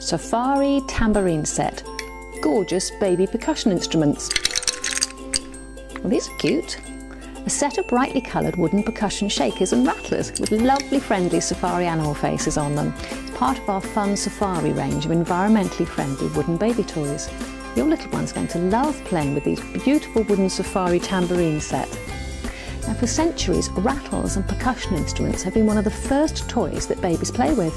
Safari Tambourine Set. Gorgeous baby percussion instruments. Well, these are cute. A set of brightly coloured wooden percussion shakers and rattlers with lovely friendly safari animal faces on them. It's part of our fun safari range of environmentally friendly wooden baby toys. Your little one's going to love playing with these beautiful wooden safari tambourine set. Now for centuries, rattles and percussion instruments have been one of the first toys that babies play with.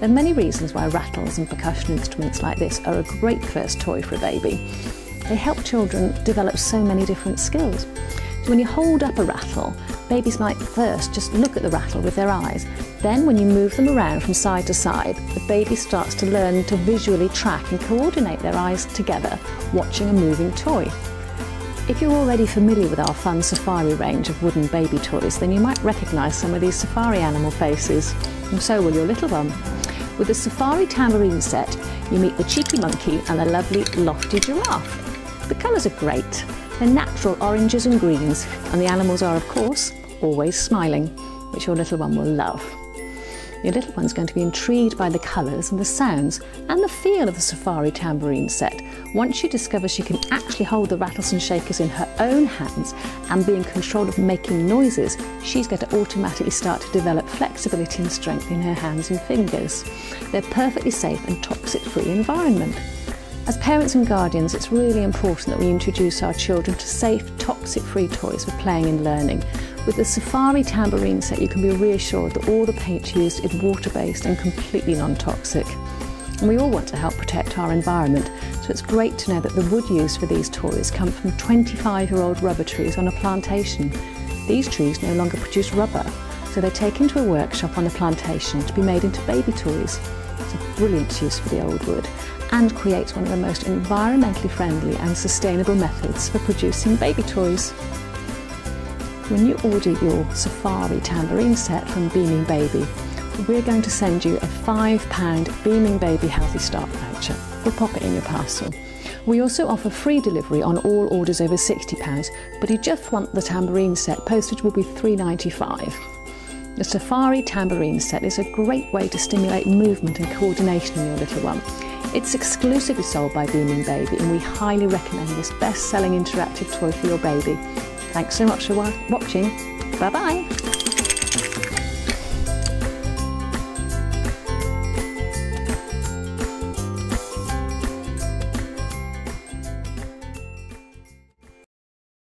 There are many reasons why rattles and percussion instruments like this are a great first toy for a baby. They help children develop so many different skills. So when you hold up a rattle, babies might first just look at the rattle with their eyes. Then when you move them around from side to side, the baby starts to learn to visually track and coordinate their eyes together, watching a moving toy. If you're already familiar with our fun safari range of wooden baby toys, then you might recognise some of these safari animal faces, and so will your little one. With the Safari Tambourine set, you meet the cheeky monkey and the lovely lofty giraffe. The colours are great. They're natural oranges and greens, and the animals are, of course, always smiling, which your little one will love. Your little one's going to be intrigued by the colours and the sounds and the feel of the Safari tambourine set once she discovers she can actually hold the rattles and shakers in her own hands and be in control of making noises, she's going to automatically start to develop flexibility and strength in her hands and fingers. They're perfectly safe and toxic-free environment. As parents and guardians, it's really important that we introduce our children to safe, toxic-free toys for playing and learning with the Safari tambourine set, you can be reassured that all the paint used is water-based and completely non-toxic. And we all want to help protect our environment, so it's great to know that the wood used for these toys come from 25-year-old rubber trees on a plantation. These trees no longer produce rubber, so they're taken to a workshop on the plantation to be made into baby toys. It's a brilliant use for the old wood and creates one of the most environmentally friendly and sustainable methods for producing baby toys. When you order your Safari tambourine set from Beaming Baby, we're going to send you a £5 Beaming Baby Healthy Start voucher. We'll pop it in your parcel. We also offer free delivery on all orders over £60, but if you just want the tambourine set, postage will be $3.95. The Safari tambourine set is a great way to stimulate movement and coordination in your little one. It's exclusively sold by Beaming Baby and we highly recommend this best-selling interactive toy for your baby. Thanks so much for watching. Bye bye.